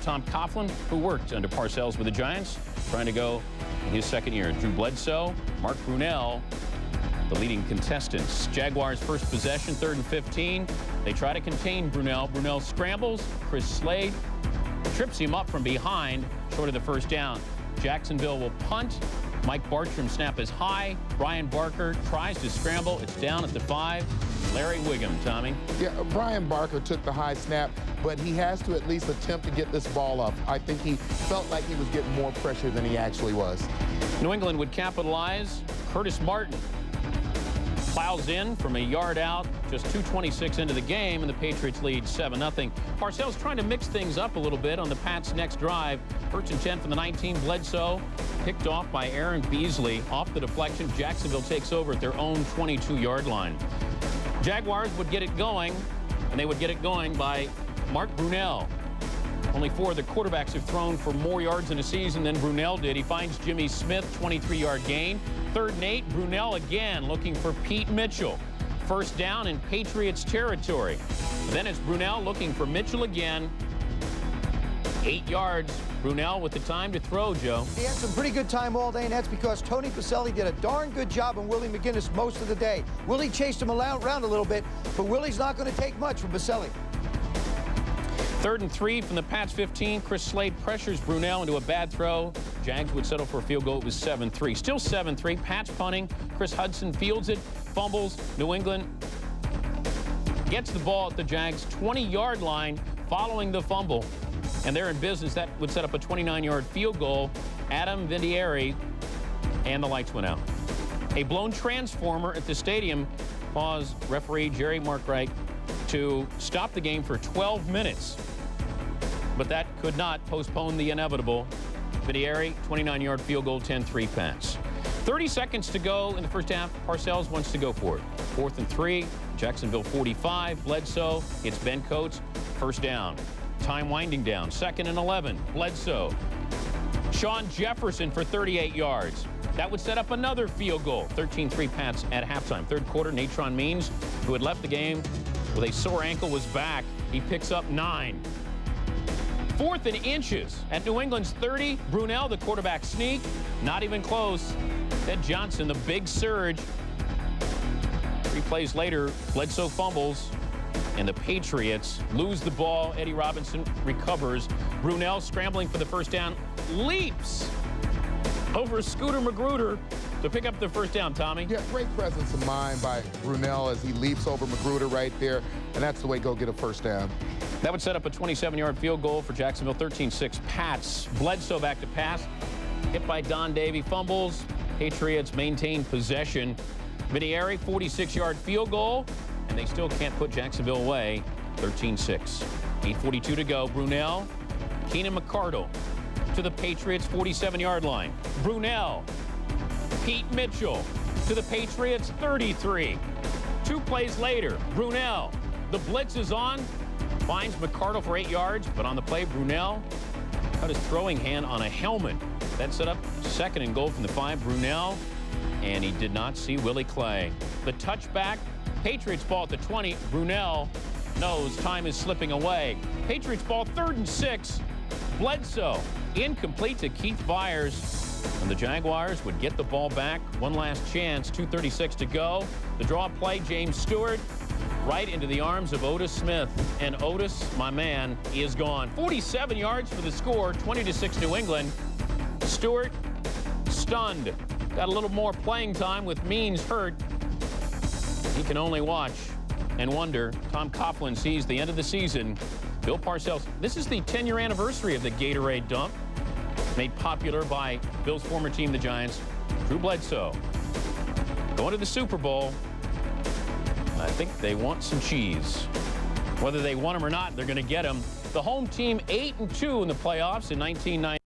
Tom Coughlin, who worked under Parcells with the Giants, trying to go in his second year. Drew Bledsoe, Mark Brunell, the leading contestants. Jaguars first possession, third and 15. They try to contain Brunell. Brunell scrambles. Chris Slade trips him up from behind, short of the first down. Jacksonville will punt. Mike Bartrum snap is high. Bryan Barker tries to scramble. It's down at the five. Larry Whigham, Tommy. Yeah, Bryan Barker took the high snap, but he has to at least attempt to get this ball up. I think he felt like he was getting more pressure than he actually was. New England would capitalize. Curtis Martin plows in from a yard out, just 2.26 into the game, and the Patriots lead 7-0. Parcells trying to mix things up a little bit on the Pats' next drive. First and 10 from the 19, Bledsoe, picked off by Aaron Beasley. Off the deflection, Jacksonville takes over at their own 22-yard line. Jaguars would get it going, and they would get it going by Mark Brunell. Only four of the quarterbacks have thrown for more yards in a season than Brunell did. He finds Jimmy Smith, 23-yard gain. Third and eight, Brunell again looking for Pete Mitchell. First down in Patriots territory. Then it's Brunell looking for Mitchell again. Eight yards. Brunell with the time to throw, Joe. He had some pretty good time all day, and that's because Tony Boselli did a darn good job on Willie McGinest most of the day. Willie chased him around a little bit, but Willie's not going to take much from Boselli. Third and three from the Pats 15. Chris Slade pressures Brunell into a bad throw. Jags would settle for a field goal. It was 7-3. Still 7-3. Pats punting. Chris Hudson fields it. Fumbles. New England gets the ball at the Jags 20-yard line following the fumble. And they're in business. That would set up a 29-yard field goal. Adam Vinatieri. And the lights went out. A blown transformer at the stadium caused referee Jerry Markbreit to stop the game for 12 minutes but that could not postpone the inevitable. Vinatieri, 29-yard field goal, 10-3 pass. 30 seconds to go in the first half. Parcells wants to go for it. Fourth and three. Jacksonville 45. Bledsoe. It's Ben Coates. First down. Time winding down. Second and 11. Bledsoe. Shawn Jefferson for 38 yards. That would set up another field goal. 13-3 Pats at halftime. Third quarter, Natron Means, who had left the game with a sore ankle, was back. He picks up nine. Fourth in inches at New England's 30. Brunell, the quarterback sneak. Not even close. Ted Johnson, the big surge. Three plays later, Bledsoe fumbles, and the Patriots lose the ball. Eddie Robinson recovers. Brunell scrambling for the first down, leaps over Scooter Magruder to pick up the first down, Tommy. Yeah, great presence of mind by Brunell as he leaps over Magruder right there, and that's the way go get a first down. That would set up a 27-yard field goal for Jacksonville, 13-6 Pats. Bledsoe back to pass. Hit by Don Davey. Fumbles. Patriots maintain possession. Vinatieri, 46-yard field goal. And they still can't put Jacksonville away. 13-6. 8.42 to go. Brunell, Keenan McCardell to the Patriots' 47-yard line. Brunell, Pete Mitchell to the Patriots' 33. Two plays later, Brunell, the blitz is on, Finds McCardell for eight yards, but on the play, Brunell cut his throwing hand on a helmet. That set up second and goal from the five. Brunell, and he did not see Willie Clay. The touchback, Patriots ball at the 20. Brunell knows time is slipping away. Patriots ball third and six. Bledsoe incomplete to Keith Byars. And the Jaguars would get the ball back. One last chance. 2.36 to go. The draw play, James Stewart right into the arms of Otis Smith. And Otis, my man, is gone. 47 yards for the score, 20 to 6 New England. Stewart stunned. Got a little more playing time with Means hurt. He can only watch and wonder. Tom Coughlin sees the end of the season. Bill Parcells, this is the 10-year anniversary of the Gatorade dump, made popular by Bill's former team, the Giants. Drew Bledsoe going to the Super Bowl. Think they want some cheese. Whether they want them or not, they're going to get them. The home team 8 and 2 in the playoffs in 1990.